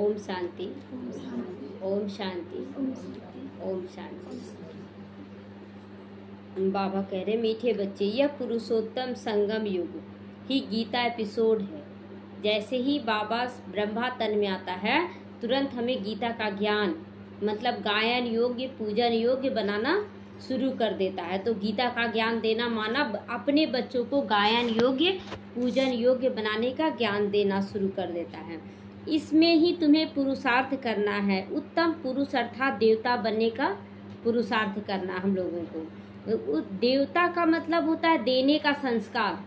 ओम शांति। ओम शांति। ओम शांति। बाबा कह रहे, मीठे बच्चे, यह पुरुषोत्तम संगम युग। ही गीता एपिसोड है। जैसे ही बाबा ब्रह्मा तन में आता है, तुरंत हमें गीता का ज्ञान मतलब गायन योग्य, पूजन योग्य बनाना शुरू कर देता है। तो गीता का ज्ञान देना माना, अपने बच्चों को गायन योग्य, पूजन योग्य बनाने का ज्ञान देना शुरू कर देता है। इसमें ही तुम्हें पुरुषार्थ करना है। उत्तम पुरुष अर्थात देवता बनने का पुरुषार्थ करना हम लोगों को। देवता का मतलब होता है देने का संस्कार।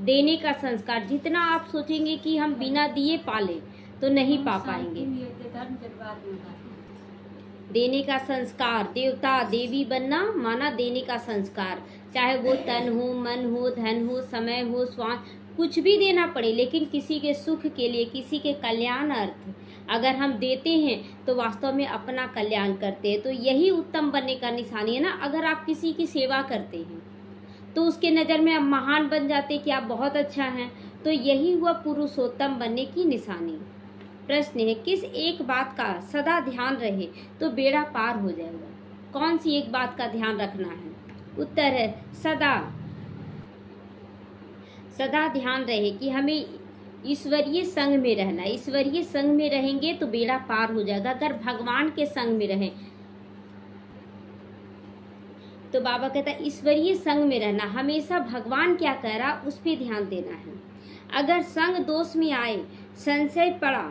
देने का संस्कार। जितना आप सोचेंगे कि हम बिना दिए पाले तो नहीं पा पाएँगे। देने का संस्कार। देवता देवी बनना माना देने का संस्कार। चाहे वो तन हो मन हो धन हो समय हो स्वास्थ्य कुछ भी देना पड़े, लेकिन किसी के सुख के लिए, किसी के कल्याण अर्थ अगर हम देते हैं तो वास्तव में अपना कल्याण करते हैं। तो यही उत्तम बनने का निशानी है ना, अगर आप किसी की सेवा करते हैं तो उसके नज़र में आप महान बन जाते कि आप बहुत अच्छा हैं तो यही हुआ पुरुषोत्तम बनने की निशानी। प्रश्न है, किस एक बात का सदा ध्यान रहे तो बेड़ा पार हो जाएगा? कौन सी एक बात का ध्यान रखना है? उत्तर है, सदा। सदा ध्यान रहे कि हमें ईश्वरीय संग में रहना ईश्वरीय संग में रहेंगे तो बेड़ा पार हो जाएगा। अगर भगवान के संग में रहें तो बाबा कहता है, ईश्वरीय संग में रहना, हमेशा भगवान क्या कह रहा, उस पर ध्यान देना है। अगर संग दोष में आए, संशय पड़ा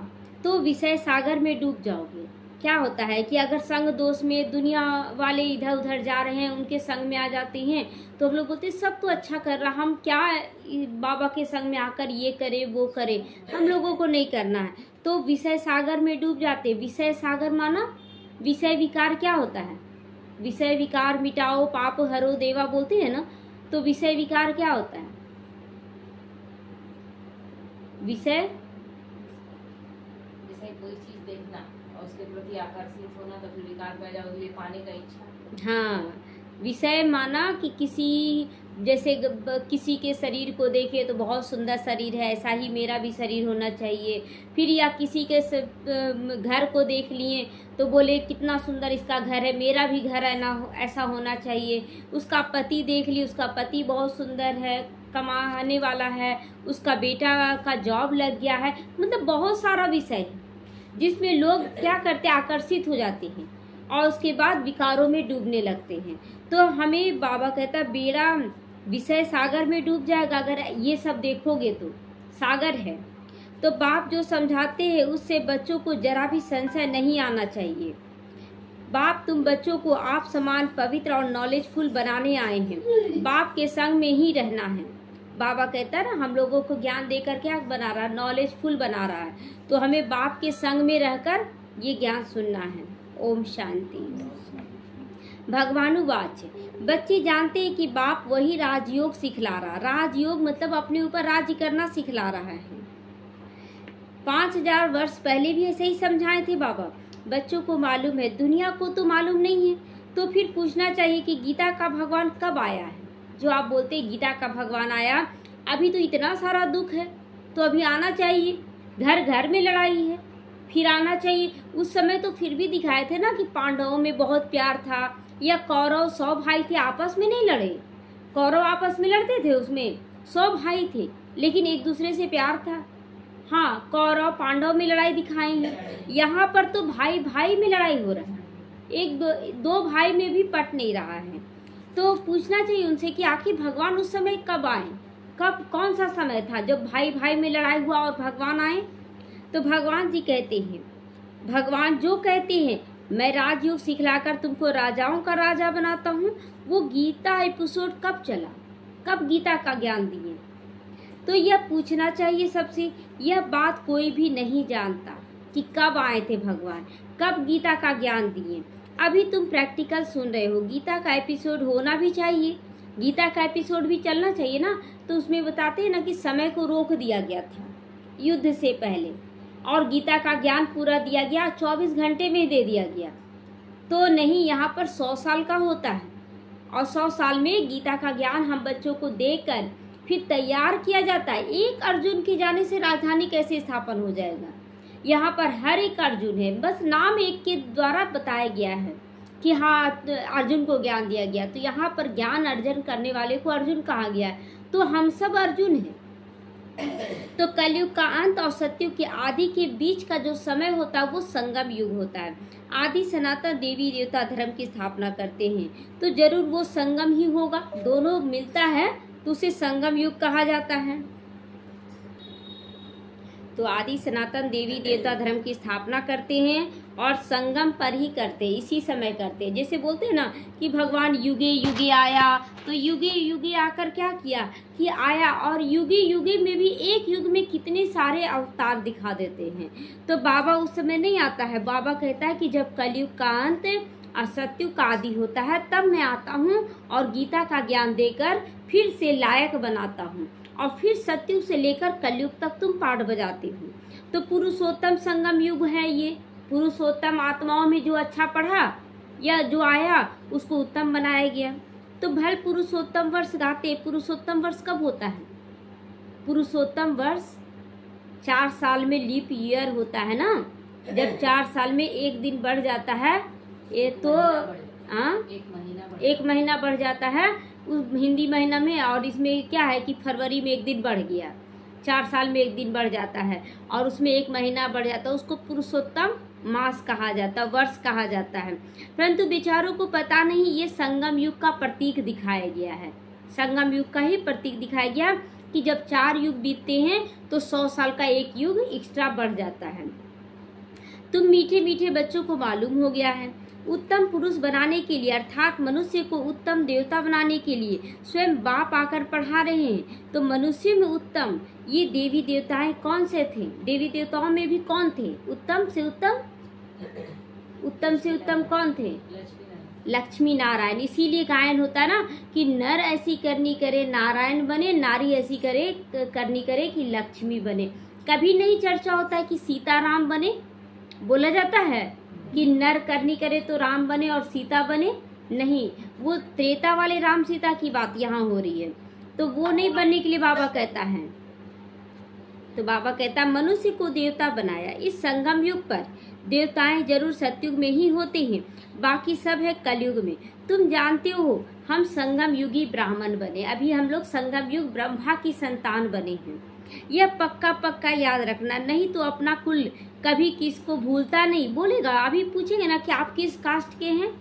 तो विषय सागर में डूब जाओगे। क्या होता है कि अगर संग दोष में दुनिया वाले इधर उधर जा रहे हैं, उनके संग में आ जाते हैं तो हम लोग बोलते सब तो अच्छा कर रहा, हम क्या बाबा के संग में आकर ये करे, वो करे? हम लोगों को नहीं करना है। तो विषय सागर में डूब जाते। विषय सागर माना विषय विकार क्या होता है? विषय विकार मिटाओ, पाप हरो, देवा बोलते हैं ना? तो विषय विकार क्या होता है? विषय जैसे कोई चीज़ देखना और उसके प्रति आकर्षित होना तो विकार पाने का इच्छा हाँ। विषय माना कि किसी, जैसे किसी के शरीर को देखे तो बहुत सुंदर शरीर है, ऐसा ही मेरा भी शरीर होना चाहिए। फिर या किसी के घर को देख लिए तो बोले, कितना सुंदर इसका घर है, मेरा भी घर है ना ऐसा होना चाहिए। उसका पति देख ली उसका पति बहुत सुंदर है, कमाने वाला है, उसका बेटा का जॉब लग गया है। मतलब बहुत सारा विषय। जिसमें लोग क्या करते आकर्षित हो जाते हैं और उसके बाद विकारों में डूबने लगते हैं। तो हमें बाबा कहता, बेड़ा, विषय सागर में डूब जाएगा, अगर ये सब देखोगे तो सागर है। तो बाप जो समझाते हैं, उससे बच्चों को जरा भी संशय नहीं आना चाहिए। बाप, तुम बच्चों को आप समान पवित्र और नॉलेजफुल बनाने आए हैं। बाप के संग में ही रहना है। बाबा कहता है ना, हम लोगों को ज्ञान दे देकर क्या बना रहा है? नॉलेजफुल बना रहा है. तो हमें बाप के संग में रहकर ये ज्ञान सुनना है। ओम शांति। भगवानुवाच। बच्चे जानते हैं कि बाप वही राजयोग सिखला रहा। राजयोग मतलब अपने ऊपर राज्य करना सिखला रहा है। पाँच हज़ार वर्ष पहले भी ऐसे ही समझाए थे बाबा। बच्चों को मालूम है, दुनिया को तो मालूम नहीं है। तो फिर पूछना चाहिए कि गीता का भगवान कब आया है? जो आप बोलते हैं, गीता का भगवान आया। अभी तो इतना सारा दुख है तो अभी आना चाहिए। घर घर में लड़ाई है, फिर आना चाहिए। उस समय तो फिर भी दिखाए थे ना कि पांडवों में बहुत प्यार था, या कौरव सौ भाई थे, आपस में नहीं लड़े। कौरव आपस में लड़ते थे उसमें, सौ भाई थे, लेकिन एक दूसरे से प्यार था। हाँ कौरव पांडव में लड़ाई दिखाई है। यहाँ पर तो भाई भाई में लड़ाई हो रहा है। एक दो दो भाई में भी पट नहीं रहा है। तो पूछना चाहिए उनसे कि आखिर भगवान उस समय कब आए? कब, कौन सा समय था जब भाई भाई में लड़ाई हुआ और भगवान आए? तो भगवान जी कहते हैं, भगवान जो कहते हैं, मैं राजयोग सिखलाकर तुमको राजाओं का राजा बनाता हूँ। वो गीता एपिसोड कब चला? कब गीता का ज्ञान दिए? तो यह पूछना चाहिए सबसे, यह बात कोई भी नहीं जानता कि कब आए थे भगवान, कब गीता का ज्ञान दिए। अभी तुम प्रैक्टिकल सुन रहे हो। गीता का एपिसोड होना भी चाहिए। गीता का एपिसोड भी चलना चाहिए ना? तो उसमें बताते हैं ना कि समय को रोक दिया गया था, युद्ध से पहले। और गीता का ज्ञान पूरा दिया गया, चौबीस घंटे में दे दिया गया। तो नहीं, यहाँ पर सौ साल का होता है। और सौ साल में गीता का ज्ञान हम बच्चों को देकर फिर तैयार किया जाता है। एक अर्जुन के जाने से राजधानी कैसे स्थापन हो जाएगा? यहाँ पर हर एक अर्जुन है। बस नाम एक के द्वारा बताया गया है कि हाँ अर्जुन को ज्ञान दिया गया। तो यहाँ पर ज्ञान अर्जन करने वाले को अर्जुन कहा गया है। तो हम सब अर्जुन हैं। तो कलयुग का अंत और सत्युग के आदि के बीच का जो समय होता है, वो संगम युग होता है। आदि सनातन देवी देवता धर्म की स्थापना करते हैं। तो ज़रूर वो संगम ही होगा। दोनों मिलता है तो उसे संगम युग कहा जाता है। तो आदि सनातन देवी देवता धर्म की स्थापना करते हैं और संगम पर ही करते हैं, इसी समय करते हैं। जैसे बोलते हैं ना कि भगवान युगे युगे आया तो युगे युगे आकर क्या किया कि आया और युगे युगे में भी एक युग में कितने सारे अवतार दिखा देते हैं। तो बाबा उस समय नहीं आता है। बाबा कहता है कि जब कलयुग का अंत असत्य का आदि होता है, तब मैं आता हूँ और गीता का ज्ञान देकर फिर से लायक बनाता हूँ। और फिर सत्युग से लेकर कलयुग तक तुम पाठ बजाते हो। तो पुरुषोत्तम संगम युग है ये। पुरुषोत्तम आत्माओं में जो अच्छा पढ़ा या जो आया उसको उत्तम बनाया गया। तो भल पुरुषोत्तम वर्ष गाते पुरुषोत्तम वर्ष कब होता है? पुरुषोत्तम वर्ष चार साल में लीप ईयर होता है ना? जब चार साल में एक दिन बढ़ जाता है ये तो आ? एक महीना बढ़ एक महीना बढ़ जाता है हिंदी महीना में, और इसमें क्या है कि फरवरी में एक दिन बढ़ गया। चार साल में एक दिन बढ़ जाता है, और उसमें एक महीना बढ़ जाता है, उसको पुरुषोत्तम मास कहा जाता है वर्ष कहा जाता है। परंतु बेचारों को पता नहीं, ये संगम युग का प्रतीक दिखाया गया है। संगम युग का ही प्रतीक दिखाया गया कि जब चार युग बीतते हैं तो सौ साल का एक युग एक्स्ट्रा बढ़ जाता है। तुम मीठे मीठे बच्चों को मालूम हो गया है उत्तम पुरुष बनाने के लिए, अर्थात मनुष्य को उत्तम देवता बनाने के लिए स्वयं बाप आकर पढ़ा रहे हैं। तो मनुष्य में उत्तम, ये देवी देवताएँ कौन से थे? देवी देवताओं में भी कौन थे? उत्तम से उत्तम? उत्तम से उत्तम कौन थे? लक्ष्मी नारायण इसीलिए गायन होता ना कि नर ऐसी करनी करे, नारायण बने, नारी ऐसी करे, करनी करे कि लक्ष्मी बने। कभी नहीं चर्चा होता है कि सीताराम बने। बोला जाता है कि नर करनी करे तो राम बने और सीता बने? नहीं, वो त्रेता वाले राम सीता की बात यहाँ हो रही है। तो वो नहीं बनने के लिए बाबा कहता है। तो बाबा कहता, मनुष्य को देवता बनाया। इस संगम युग पर देवताएँ ज़रूर सतयुग में ही होते हैं। बाकी सब है कलयुग में। तुम जानते हो, हम संगम युगी ब्राह्मण बने। अभी हम लोग संगम युग ब्रह्मा की संतान बने हैं। यह पक्का पक्का याद रखना। नहीं तो अपना कुल कभी किसको भूलता नहीं। बोलेगा, अभी पूछेंगे ना कि आप किस कास्ट के हैं?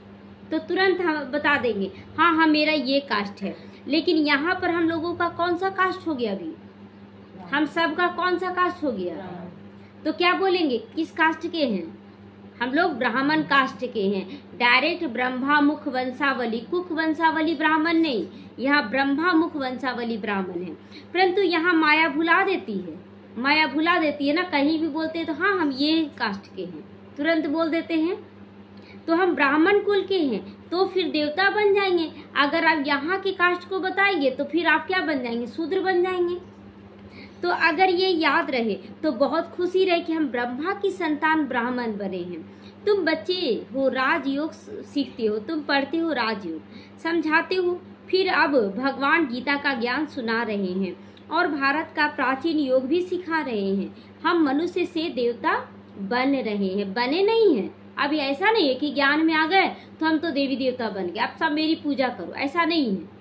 तो तुरंत हम बता देंगे हाँ हाँ मेरा ये कास्ट है। लेकिन यहाँ पर हम लोगों का कौन सा कास्ट हो गया अभी? हम सब का कौन सा कास्ट हो गया? तो क्या बोलेंगे, किस कास्ट के हैं? हम लोग ब्राह्मण कास्ट के हैं। डायरेक्ट ब्रह्मा मुख वंशावली कुक वंशावली ब्राह्मण नहीं, यहाँ ब्रह्मा मुख वंशावली ब्राह्मण है। परंतु यहाँ माया भुला देती है। माया भुला देती है ना, कहीं भी बोलते हैं तो हाँ हम ये कास्ट के हैं। तुरंत बोल देते हैं तो हम ब्राह्मण कुल के हैं तो फिर देवता बन जाएँगे। अगर आप यहाँ के कास्ट को बताएँगे तो फिर आप क्या बन जाएँगे? शूद्र बन जाएँगे। तो अगर ये याद रहे तो बहुत खुशी रहे कि हम ब्रह्मा की संतान ब्राह्मण बने हैं। तुम बच्चे हो, राजयोग सीखते हो, तुम पढ़ते हो राजयोग। समझाते हो, फिर अब भगवान गीता का ज्ञान सुना रहे हैं। और भारत का प्राचीन योग भी सिखा रहे हैं। हम मनुष्य से देवता बन रहे हैं। बने नहीं हैं। अभी ऐसा नहीं है कि ज्ञान में आ गए तो हम तो देवी देवता बन गए। अब सब मेरी पूजा करो। ऐसा नहीं है।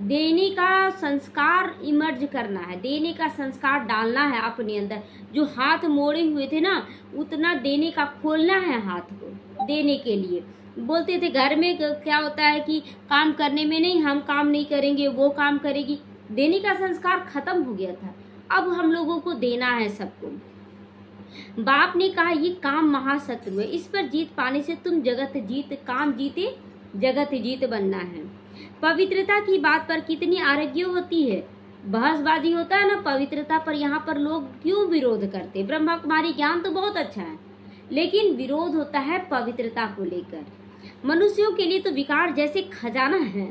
देने का संस्कार इमर्ज करना है। देने का संस्कार डालना है अपने अंदर। जो हाथ मोड़े हुए थे ना, उतना देने का खोलना है हाथ को, देने के लिए। बोलते थे, घर में क्या होता है कि काम करने में नहीं, हम काम नहीं करेंगे, वो काम करेगी। देने का संस्कार खत्म हो गया था। अब हम लोगों को देना है सबको। बाप ने कहा, ये काम महाशत्रु है इस पर जीत पाने से तुम जगत जीत, काम जीते, जगत जीत बनना है। पवित्रता की बात पर कितनी आरोग्य होती है? बहसबाजी होता है ना, पवित्रता पर यहाँ पर लोग क्यों विरोध करते? ब्रह्मा कुमारी ज्ञान तो बहुत अच्छा है, लेकिन विरोध होता है पवित्रता को लेकर। मनुष्यों के लिए तो विकार जैसे खजाना है।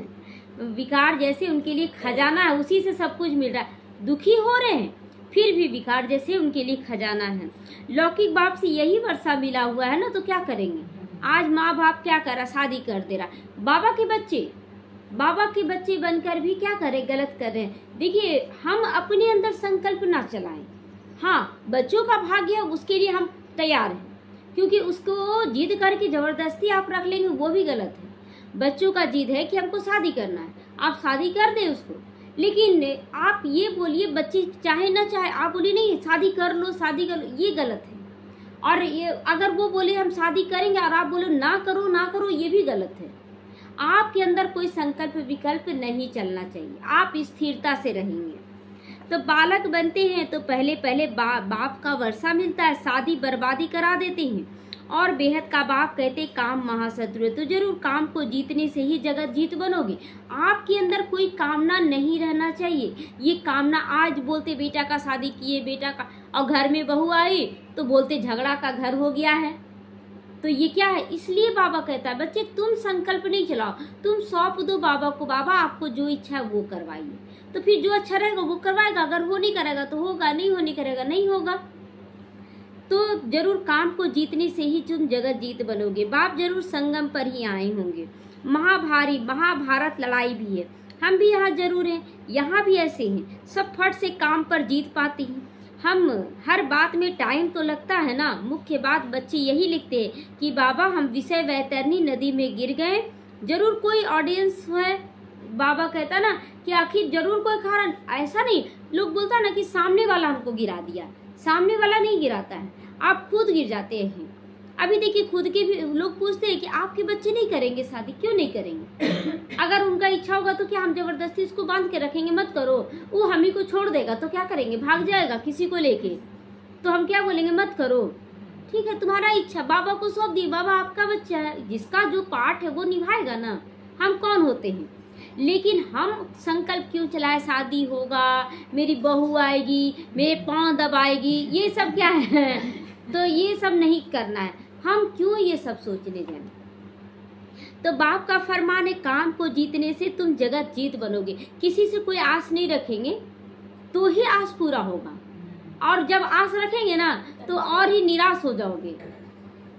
विकार जैसे उनके लिए खजाना है, उसी से सब कुछ मिल रहा है। दुखी हो रहे हैं, फिर भी विकार जैसे उनके लिए खजाना है। लौकिक बाप से यही वर्षा मिला हुआ है ना तो क्या करेंगे? आज माँ बाप क्या करा, शादी कर दे रहा। बाबा के बच्चे, बाबा के बच्चे बनकर भी क्या करें, गलत कर रहे हैं। देखिए, हम अपने अंदर संकल्प ना चलाएँ। हाँ बच्चों का भाग्य उसके लिए हम तैयार हैं। क्योंकि उसको जिद करके ज़बरदस्ती आप रख लेंगे, वो भी गलत है। बच्चों का जिद है कि हमको शादी करना है। आप शादी कर दें उसको। लेकिन आप ये बोलिए बच्चे चाहे ना चाहे आप बोलिए नहीं शादी कर लो शादी कर लो। ये गलत है। और ये अगर वो बोले हम शादी करेंगे और आप बोलो ना करो ना करो ये भी गलत है। आपके अंदर कोई संकल्प विकल्प नहीं चलना चाहिए। आप स्थिरता से रहेंगे। तो बालक बनते हैं तो पहले पहले बा, बाप का वर्षा मिलता है शादी बर्बादी करा देते हैं। और बेहद का बाप कहते काम महाशत्रु है। तो ज़रूर काम को जीतने से ही जगत जीत बनोगे। आपके अंदर कोई कामना नहीं रहना चाहिए। ये कामना आज बोलते, बेटा का शादी किए, बेटा का और घर में बहू आई तो बोलते, झगड़ा का घर हो गया है। तो ये क्या है? इसलिए बाबा कहता है, बच्चे, तुम संकल्प नहीं चलाओ। तुम सौंप दो बाबा को। बाबा, आपको जो इच्छा है वो करवाइए। तो फिर जो अच्छा रहेगा, वो करवाएगा। अगर वो नहीं करेगा तो होगा, नहीं होने करेगा, नहीं होगा। तो ज़रूर काम को जीतने से ही तुम जगत जीत बनोगे। बाप ज़रूर संगम पर ही आए होंगे। महाभारी, महाभारत लड़ाई भी है। हम भी यहाँ ज़रूर हैं, यहाँ भी ऐसे हैं। सब फट से काम पर जीत पाते हैं। हम हर बात में टाइम तो लगता है ना? मुख्य बात बच्चे यही लिखते हैं कि बाबा, हम विषय वैतरनी नदी में गिर गए। ज़रूर कोई ऑडियंस है? बाबा कहता ना कि आखिर ज़रूर कोई कारण? ऐसा नहीं। लोग बोलता ना कि सामने वाला हमको गिरा दिया। सामने वाला नहीं गिराता है। आप खुद गिर जाते हैं। अभी देखिए, खुद के भी लोग पूछते हैं कि आपके बच्चे नहीं करेंगे शादी? क्यों नहीं करेंगे? अगर उनका इच्छा होगा तो क्या हम ज़बरदस्ती इसको बाँध के रखेंगे? मत करो। वो हम ही को छोड़ देगा तो क्या करेंगे? भाग जाएगा किसी को लेके। तो हम क्या बोलेंगे? मत करो। ठीक है, तुम्हारा इच्छा। बाबा को सौंप दिए। बाबा आपका बच्चा है। जिसका जो पार्ट है वो निभाएगा ना। हम कौन होते हैं? लेकिन हम संकल्प क्यों चलाए? शादी होगा, मेरी बहू आएगी, मेरे पाँव दबाएगी, ये सब क्या है? तो ये सब नहीं करना है। हम क्यों ये सब सोचने जाए? तो बाप का फरमान है, काम को जीतने से तुम जगत जीत बनोगे। किसी से कोई आस नहीं रखेंगे तो ही आस पूरा होगा। और जब आस रखेंगे ना तो और ही निराश हो जाओगे।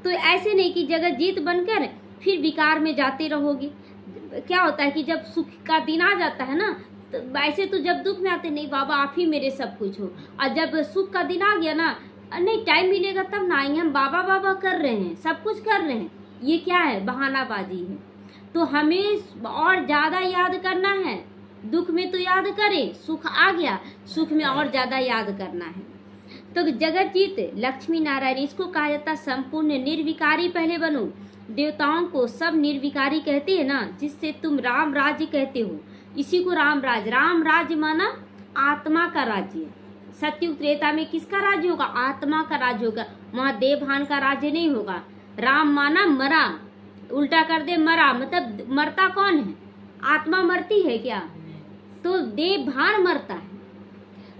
तो ऐसे नहीं कि जगत जीत बनकर फिर विकार में जाते रहोगे। क्या होता है कि जब सुख का दिन आ जाता है ना तो ऐसे तो जब दुख में आते, नहीं बाबा, आप ही मेरे सब कुछ हो। और जब सुख का दिन आ गया ना, नहीं टाइम मिलेगा तब ना आएँगे हम बाबा बाबा कर रहे हैं, सब कुछ कर रहे हैं। ये क्या है? बहानाबाजी है। तो हमें और ज़्यादा याद करना है। दुख में तो याद करे, सुख आ गया, सुख में और ज़्यादा याद करना है। तो जगत जीत, लक्ष्मी नारायण, इसको कहा जाता संपूर्ण निर्विकारी पहले बनो। देवताओं को सब निर्विकारी कहते हैं ना, जिससे तुम राम राज्य कहते हो। इसी को राम राज राम राज्य माना आत्मा का राज्य सत्युग त्रेता में किसका राज्य होगा? आत्मा का राज्य होगा। वहाँ देवभान का राज्य नहीं होगा। राम माना मरा। उल्टा कर दे मरा मतलब मरता कौन है? आत्मा मरती है क्या? तो देवभान मरता है।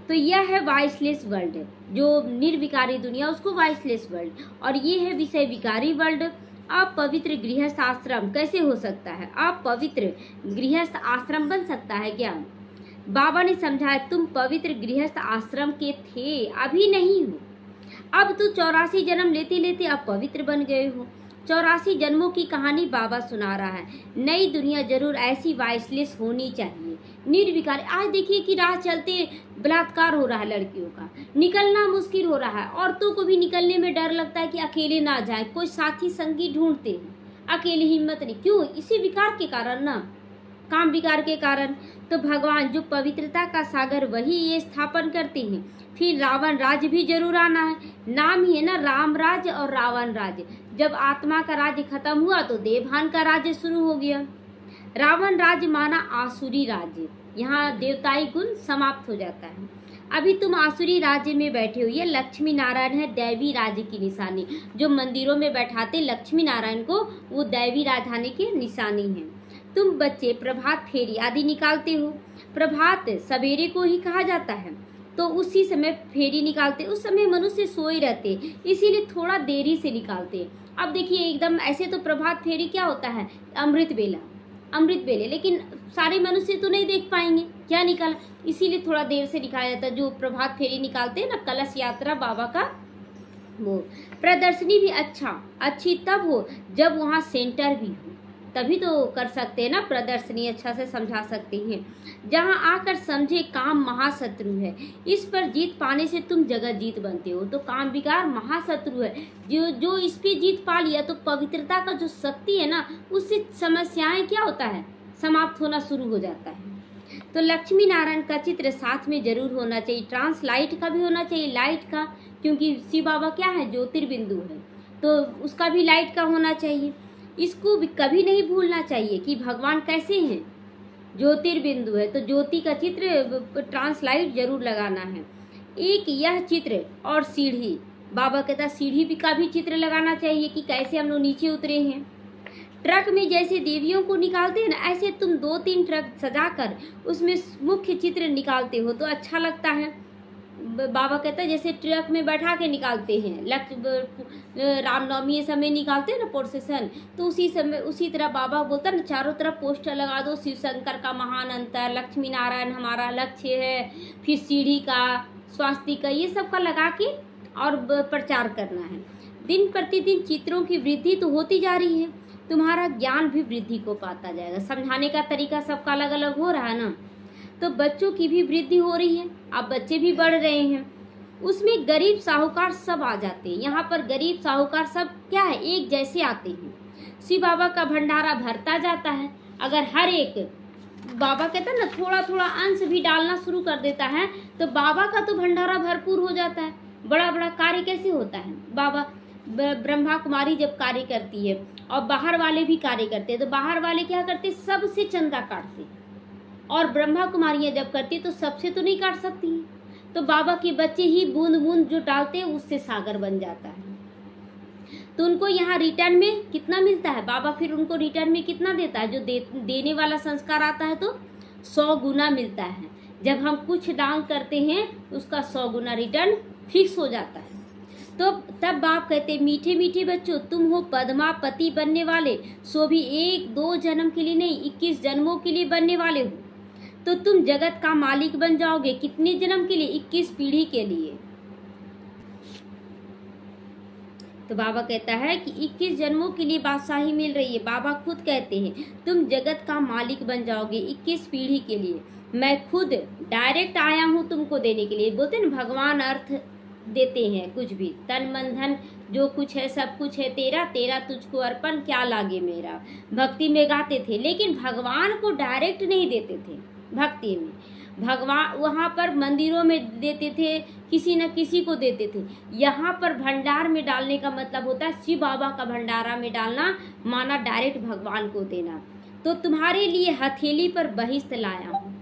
तो यह है वाइसलेस वर्ल्ड। जो निर्विकारी दुनिया, उसको वाइसलेस वर्ल्ड। और ये है विषय विकारी वर्ल्ड। अपवित्र गृहस्थ आश्रम कैसे हो सकता है? अपवित्र गृहस्थ आश्रम बन सकता है क्या? बाबा ने समझाया, तुम पवित्र गृहस्थ आश्रम के थे, अभी नहीं हो। अब तो चौरासी जन्म लेते लेते अब पवित्र बन गए हो। चौरासी जन्मों की कहानी बाबा सुना रहा है। नई दुनिया ज़रूर ऐसी वाइसलेस होनी चाहिए। निर्विकार, आज देखिए कि राह चलते बलात्कार हो रहा है लड़कियों का। निकलना मुश्किल हो रहा है। औरतों को भी निकलने में डर लगता है कि अकेले ना जाए। कोई साथी संगी ढूंढते हैं। अकेले हिम्मत नहीं। क्यों? इसी विकार के कारण ना। काम विकार के कारण। तो भगवान, जो पवित्रता का सागर, वही ये स्थापन करते हैं। फिर रावण राज्य भी ज़रूर आना है। नाम ही है ना राम राज्य और रावण राज्य जब आत्मा का राज्य खत्म हुआ तो देवहान का राज्य शुरू हो गया। रावण राज्य माना आसुरी राज्य यहाँ देवताई गुण समाप्त हो जाता है। अभी तुम आसुरी राज्य में बैठे हो। ये लक्ष्मी नारायण है दैवी राज्य की निशानी। जो मंदिरों में बैठाते लक्ष्मी नारायण को, वो दैवी राजधानी की निशानी है। तुम बच्चे प्रभात फेरी आदि निकालते हो। प्रभात सवेरे को ही कहा जाता है। तो उसी समय फेरी निकालते, उस समय मनुष्य सोए रहते, इसीलिए थोड़ा देरी से निकालते। अब देखिए, एकदम ऐसे तो प्रभात फेरी क्या होता है? अमृत बेला, अमृत बेले, लेकिन सारे मनुष्य तो नहीं देख पाएँगे, क्या निकल? इसीलिए थोड़ा देर से निकाला जाता है। जो प्रभात फेरी निकालते हैं ना, कलश यात्रा बाबा का, वो प्रदर्शनी भी अच्छा अच्छी तब हो जब वहाँ सेंटर भी हो। तभी तो कर सकते हैं ना, प्रदर्शनी अच्छा से समझा सकते हैं। जहाँ आकर समझे काम महाशत्रु है, इस पर जीत पाने से तुम जगत जीत बनते हो। तो काम विकार महाशत्रु है, जो जो इस पर जीत पा लिया तो पवित्रता का जो शक्ति है ना, उससे समस्याएँ क्या होता है? समाप्त होना शुरू हो जाता है। तो लक्ष्मी नारायण का चित्र साथ में ज़रूर होना चाहिए। ट्रांस लाइट का भी होना चाहिए, लाइट का, क्योंकि शिव बाबा क्या है, ज्योतिर्बिंदु है। तो उसका भी लाइट का होना चाहिए। इसको भी कभी नहीं भूलना चाहिए कि भगवान कैसे हैं। ज्योतिर्बिंदु है तो ज्योति का चित्र ट्रांसलाइट ज़रूर लगाना है। एक यह चित्र और सीढ़ी, बाबा कहता सीढ़ी भी का भी चित्र लगाना चाहिए कि कैसे हम लोग नीचे उतरे हैं। ट्रक में जैसे देवियों को निकालते हैं ना, ऐसे तुम दो तीन ट्रक सजाकर उसमें मुख्य चित्र निकालते हो तो अच्छा लगता है। बाबा कहता है, जैसे ट्रक में बैठा के निकालते हैं लक्ष्य रामनवमी समय निकालते हैं ना प्रोसेसन तो उसी समय, उसी तरह बाबा बोलता है ना, चारों तरफ़ पोस्टर लगा दो, शिव शंकर का महान अंतर लक्ष्मी नारायण हमारा लक्ष्य है, फिर सीढ़ी का स्वास्थ्य का, ये सब का लगा के और प्रचार करना है। दिन प्रतिदिन चित्रों की वृद्धि तो होती जा रही है, तुम्हारा ज्ञान भी वृद्धि को पाता जाएगा। समझाने का तरीका सबका अलग अलग हो रहा है ना? तो बच्चों की भी वृद्धि हो रही है, अब बच्चे भी बढ़ रहे हैं। उसमें गरीब साहूकार सब आ जाते हैं। यहाँ पर गरीब साहूकार सब क्या है? एक जैसे आते हैं। शिव बाबा का भंडारा भरता जाता है। अगर हर एक बाबा कहता है ना थोड़ा थोड़ा अंश भी डालना शुरू कर देता है तो बाबा का तो भंडारा भरपूर हो जाता है। बड़ा बड़ा कार्य कैसे होता है? बाबा ब्रह्मा कुमारी जब कार्य करती है, और बाहर वाले भी कार्य करते हैं तो बाहर वाले क्या करते सबसे चंदा काटते और ब्रह्मा कुमारियाँ जब करती तो सबसे तो नहीं काट सकती। तो बाबा के बच्चे ही बूंद बूंद जो डालते हैं उससे सागर बन जाता है। तो उनको यहाँ रिटर्न में कितना मिलता है? बाबा फिर उनको रिटर्न में कितना देता है? जो दे, देने वाला संस्कार आता है तो सौ गुना मिलता है। जब हम कुछ दान करते हैं उसका सौ गुना रिटर्न फिक्स हो जाता है। तो तब बाप कहते मीठे मीठे बच्चों तुम हो पद्मापति बनने वाले। सो भी एक दो जन्म के लिए नहीं इक्कीस जन्मों के लिए बनने वाले हो। तो तुम जगत का मालिक बन जाओगे कितने जन्म के लिए? इक्कीस पीढ़ी के लिए। तो बाबा कहता है कि 21 जन्मों के लिए बादशाही मिल रही है। बाबा खुद कहते हैं, तुम जगत का मालिक बन जाओगे 21 पीढ़ी के लिए। मैं खुद डायरेक्ट आया हूँ तुमको देने के लिए। बोलते ना, भगवान अर्थ देते हैं कुछ भी। तन, मन, धन, जो कुछ है, सब कुछ है तेरा। तेरा तुझको अर्पण, क्या लागे मेरा? भक्ति में गाते थे, लेकिन भगवान को डायरेक्ट नहीं देते थे। भक्ति में। भगवान वहाँ पर मंदिरों में देते थे, किसी न किसी को देते थे। यहाँ पर भंडार में डालने का मतलब होता है, शिव बाबा का भंडारा में डालना, माना डायरेक्ट भगवान को देना। तो तुम्हारे लिए हथेली पर बहिस्त लाया हूँ।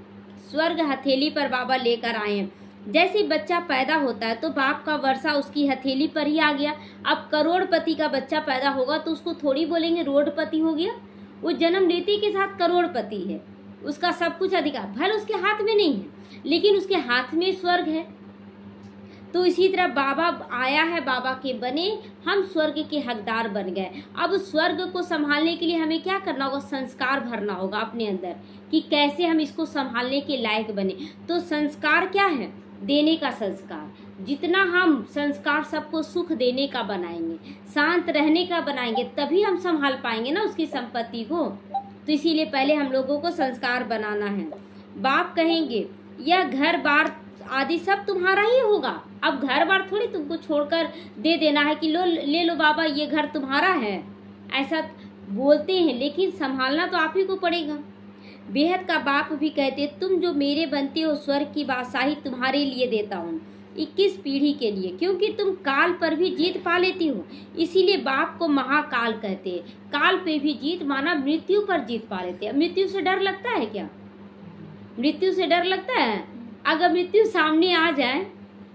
स्वर्ग हथेली पर बाबा लेकर आए हैं। जैसे बच्चा पैदा होता है तो बाप का वर्षा उसकी हथेली पर ही आ गया। अब करोड़पति का बच्चा पैदा होगा तो उसको थोड़ी बोलेंगे रोडपति हो गया। वो जन्म लेते के साथ करोड़पति है। उसका सब कुछ अधिकार। भले उसके हाथ में नहीं है, लेकिन उसके हाथ में स्वर्ग है। तो इसी तरह बाबा आया है, बाबा के बने, हम स्वर्ग के हकदार बन गए। अब स्वर्ग को संभालने के लिए हमें क्या करना होगा? संस्कार भरना होगा अपने अंदर, कि कैसे हम इसको संभालने के लायक बने। तो संस्कार क्या है? देने का संस्कार। जितना हम संस्कार सबको सुख देने का बनाएँगे, शांत रहने का बनाएँगे, तभी हम संभाल पाएँगे ना उसकी संपत्ति को। तो इसीलिए पहले हम लोगों को संस्कार बनाना है। बाप कहेंगे, यह घर बार आदि सब तुम्हारा ही होगा। अब घर बार थोड़ी तुमको छोड़कर दे देना है कि लो, ले लो बाबा, ये घर तुम्हारा है। ऐसा बोलते हैं, लेकिन संभालना तो आप ही को पड़ेगा। बेहद का बाप भी कहते, तुम जो मेरे बनते हो, स्वर्ग की बादशाही तुम्हारे लिए देता हूँ। इक्कीस पीढ़ी के लिए, क्योंकि तुम काल पर भी जीत पा लेती हो। इसीलिए बाप को महाकाल कहते हैं। काल पे भी जीत माना मृत्यु पर जीत पा लेते हैं। मृत्यु से डर लगता है क्या? मृत्यु से डर लगता है? अगर मृत्यु सामने आ जाए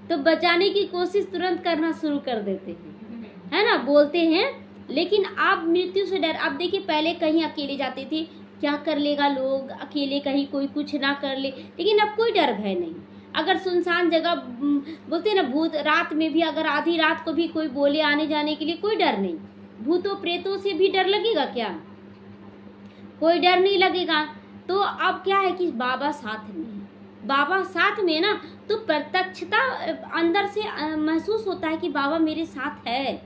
तो बचाने की कोशिश तुरंत करना शुरू कर देते हैं। है ना? बोलते हैं, लेकिन आप मृत्यु से डर, अब देखिए, पहले कहीं अकेले जाते थे। क्या कर लेगा लोग? अकेले कहीं कोई कुछ ना कर ले। लेकिन अब कोई डर भय नहीं। अगर सुनसान जगह बोलते हैं ना, भूत रात में भी, अगर आधी रात को भी कोई बोले आने जाने के लिए, कोई डर नहीं। भूतों प्रेतों से भी डर लगेगा क्या? कोई डर नहीं लगेगा। तो अब क्या है कि बाबा साथ में है। बाबा साथ में ना तो प्रत्यक्षता अंदर से महसूस होता है कि बाबा मेरे साथ है।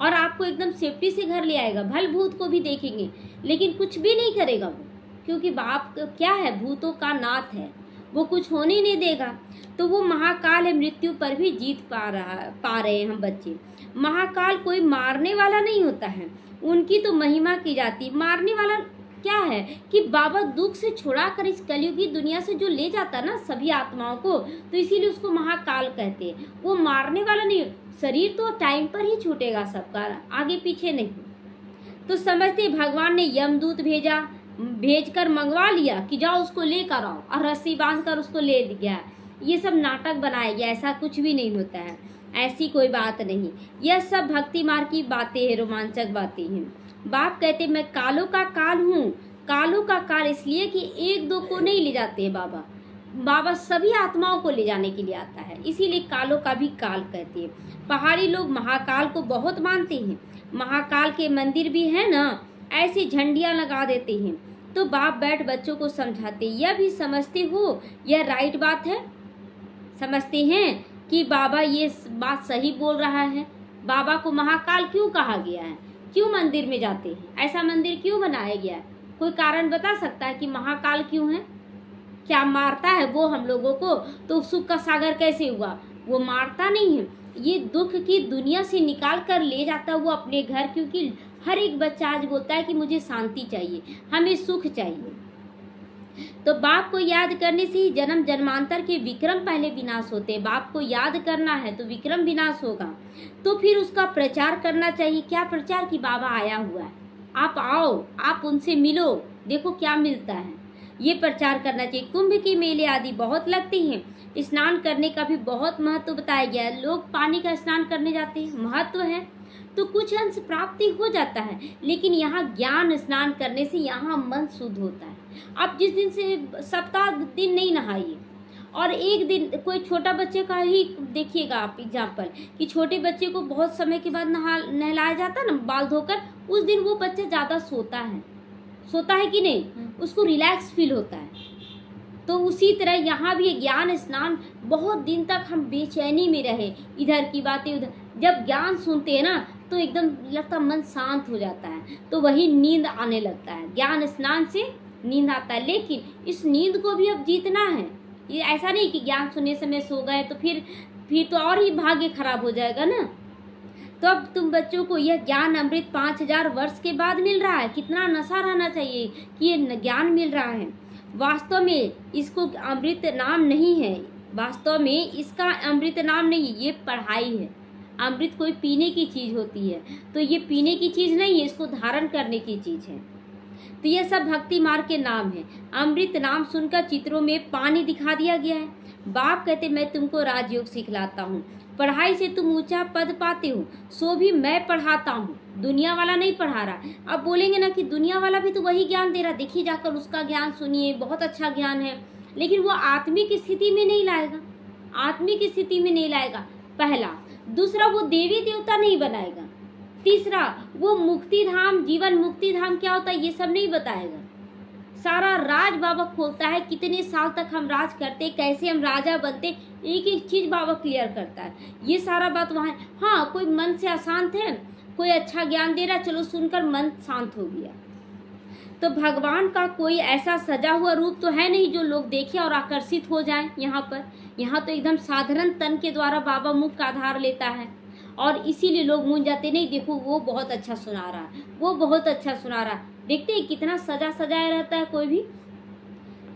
और आपको एकदम सेफ्टी से घर ले आएगा। भल भूत को भी देखेंगे, लेकिन कुछ भी नहीं करेगा वो। क्योंकि बाप, क्या है, भूतों का नाथ है। वो कुछ होने नहीं देगा। तो वो महाकाल है, मृत्यु पर भी जीत पा रहा, पा रहे हैं हम बच्चे। महाकाल कोई मारने वाला नहीं होता है। उनकी तो महिमा की जाती। मारने वाला क्या है कि बाबा दुख से छुड़ा कर इस कलयुगी दुनिया से जो ले जाता ना सभी आत्माओं को तो इसीलिए उसको महाकाल कहते हैं। वो मारने वाला नहीं, शरीर तो टाइम पर ही छूटेगा सबका, आगे पीछे नहीं। तो समझते भगवान ने यमदूत भेजा भेजकर मंगवा लिया कि जाओ उसको लेकर आओ, और रस्सी बाँध कर उसको ले गया ये सब नाटक बनाया गया, ऐसा कुछ भी नहीं होता है। ऐसी कोई बात नहीं। यह सब भक्ति मार्ग की बातें हैं, रोमांचक बातें हैं। बाप कहते, मैं कालों का काल हूँ, कालों का काल इसलिए कि एक दो को नहीं ले जाते हैं बाबा। बाबा सभी आत्माओं को ले जाने के लिए आता है। इसीलिए कालों का भी काल कहते हैं। पहाड़ी लोग महाकाल को बहुत मानते हैं। महाकाल के मंदिर भी है ना ऐसे झंडियाँ लगा देते हैं। तो बाप बैठ बच्चों को समझाते, यह भी समझते हो, यह राइट बात है? समझते हैं कि बाबा ये बात सही बोल रहा है। बाबा को महाकाल क्यों कहा गया है? क्यों मंदिर में जाते हैं? ऐसा मंदिर क्यों बनाया गया है? कोई कारण बता सकता है कि महाकाल क्यों है? क्या मारता है वो हम लोगों को? तो सुख का सागर कैसे हुआ? वो मारता नहीं है। ये दुख की दुनिया से निकाल कर ले जाता है वो अपने घर, क्योंकि हर एक बच्चा आज बोलता है कि मुझे शांति चाहिए, हमें सुख चाहिए। तो बाप को याद करने से ही जन्म जन्मांतर के विक्रम पहले विनाश होते हैं। बाप को याद करना है तो विक्रम विनाश होगा। तो फिर उसका प्रचार करना चाहिए। क्या प्रचार? की बाबा आया हुआ है। आप आओ, आप उनसे मिलो। देखो क्या मिलता है। ये प्रचार करना चाहिए। कुंभ की मेले आदि बहुत लगती हैं। स्नान करने का भी बहुत महत्व बताया गया है। लोग पानी का स्नान करने जाते हैं। महत्व है। तो कुछ अंश प्राप्ति हो जाता है लेकिन यहाँ ज्ञान स्नान करने से यहाँ मन शुद्ध होता है। आप जिस दिन से सप्ताह दिन नहीं नहाइए और एक दिन कोई छोटा बच्चे का ही देखिएगा आप एग्ज़ाम्पल कि छोटे बच्चे को बहुत समय के बाद नहा नहलाया जाता है ना बाल धोकर उस दिन वो बच्चा ज़्यादा सोता है। सोता है कि नहीं? हम्म। उसको रिलैक्स फील होता है। तो उसी तरह यहाँ भी ज्ञान स्नान बहुत दिन तक हम बेचैनी में रहे इधर की बातें उधर। जब ज्ञान सुनते हैं ना तो एकदम लगता मन शांत हो जाता है तो वही नींद आने लगता है। ज्ञान स्नान से नींद आता है, लेकिन इस नींद को भी अब जीतना है। ये ऐसा नहीं कि ज्ञान सुनने समय सो गए तो फिर फिर तो और ही भाग्य खराब हो जाएगा ना। तो अब तुम बच्चों को यह ज्ञान अमृत पाँच हज़ार वर्ष के बाद मिल रहा है। कितना नशा रहना चाहिए कि ये ज्ञान मिल रहा है। वास्तव में इसको अमृत नाम नहीं है। वास्तव में इसका अमृत नाम नहीं, ये पढ़ाई है। अमृत कोई पीने की चीज़ होती है तो ये पीने की चीज़ नहीं है, इसको धारण करने की चीज़ है। तो ये सब भक्ति मार्ग के नाम है। अमृत नाम सुनकर चित्रों में पानी दिखा दिया गया है। बाप कहते, मैं तुमको राजयोग सिखलाता हूँ। पढ़ाई से तुम ऊँचा पद पाते हो, सो भी मैं पढ़ाता हूँ। दुनिया वाला नहीं पढ़ा रहा। अब बोलेंगे ना कि दुनिया वाला भी तो वही ज्ञान दे रहा देखिए जाकर उसका ज्ञान सुनिए, बहुत अच्छा ज्ञान है। लेकिन वो आत्मिक स्थिति में नहीं लाएगा। आत्मिक स्थिति में नहीं लाएगा। पहला दूसरा वो देवी देवता नहीं बनाएगा। तीसरा, वो मुक्ति धाम, जीवन मुक्ति धाम क्या होता है, ये सब नहीं बताएगा। सारा राज बाबा खोलता है, कितने साल तक हम राज करते, कैसे हम राजा बनते, एक एक चीज़ बाबा क्लियर करता है। ये सारा बात वहाँ है। कोई मन से अशांत है? कोई अच्छा ज्ञान दे रहा चलो सुनकर मन शांत हो गया। तो भगवान का कोई ऐसा सजा हुआ रूप तो है नहीं जो लोग देखे और आकर्षित हो जाए यहाँ पर। यहाँ तो एकदम साधारण तन के द्वारा बाबा मुख का आधार लेता है। और इसीलिए लोग मुझ जाते, नहीं, देखो, वो बहुत अच्छा सुना रहा है। वो बहुत अच्छा सुना रहा है। देखते हैं कितना सजा सजाया रहता है कोई भी।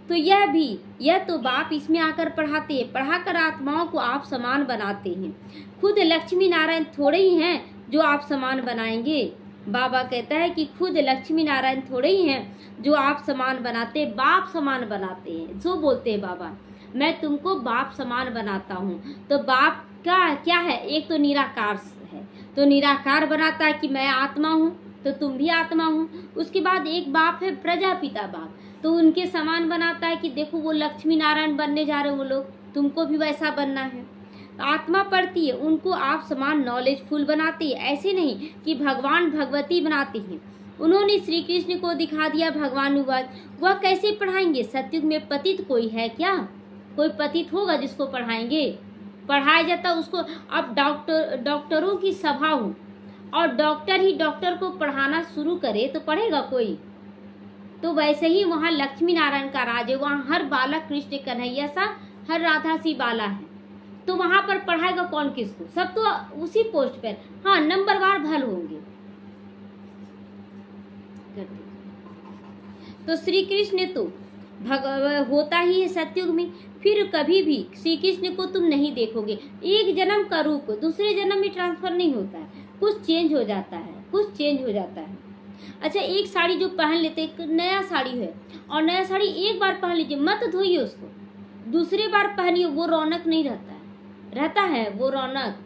तो यह भी, यह तो बाप इसमें आकर पढ़ाते हैं। पढ़ाकर आत्माओं को आप समान बनाते हैं। खुद लक्ष्मी नारायण थोड़े ही हैं जो आप समान बनाएँगे। बाबा कहता है कि खुद लक्ष्मी नारायण थोड़े ही हैं जो आप समान बनाते, बाप समान बनाते हैं। जो बोलते हैं बाबा, मैं तुमको बाप समान बनाता हूँ। तो बाप का क्या है? एक तो निराकार है। तो निराकार बनाता है कि मैं आत्मा हूँ तो तुम भी आत्मा हो। उसके बाद एक बाप है, प्रजापिता बाप। तो उनके समान बनाता है कि देखो वो लक्ष्मी नारायण बनने जा रहे वो लोग। तुमको भी वैसा बनना है। आत्मा पढ़ती है, उनको आप समान नॉलेजफुल बनाती है। ऐसे नहीं कि भगवान भगवती बनाते हैं। उन्होंने श्री कृष्ण को दिखा दिया भगवान वह कैसे पढ़ाएँगे? सत्युग में पतित कोई है क्या? कोई पतित होगा जिसको पढ़ाएँगे? पढ़ाया जाता उसको। अब डॉक्टर डॉक्टरों की सभा हो। और डॉक्टर ही डॉक्टर को पढ़ाना शुरू करे तो पढ़ेगा कोई। तो वैसे ही वहाँ लक्ष्मी नारायण का राज है। वहाँ हर बालक कृष्ण कन्हैया सा, हर राधा सी बाला है। तो वहाँ पर पढ़ाएगा कौन किसको? सब तो उसी पोस्ट पर। हाँ नंबर वार भल होंगे। तो श्री कृष्ण तो भग, होता ही है सत्युग में, फिर कभी भी श्री कृष्ण को तुम नहीं देखोगे। एक जन्म का रूप, दूसरे जन्म में ट्रांसफ़र नहीं होता है। कुछ चेंज हो जाता है, कुछ चेंज हो जाता है। अच्छा एक साड़ी जो पहन लेते, एक नया साड़ी है, और नया साड़ी एक बार पहन लीजिए, मत धोइए उसको। दूसरी बार पहनिए, वो रौनक नहीं रहता। रहता है वो रौनक,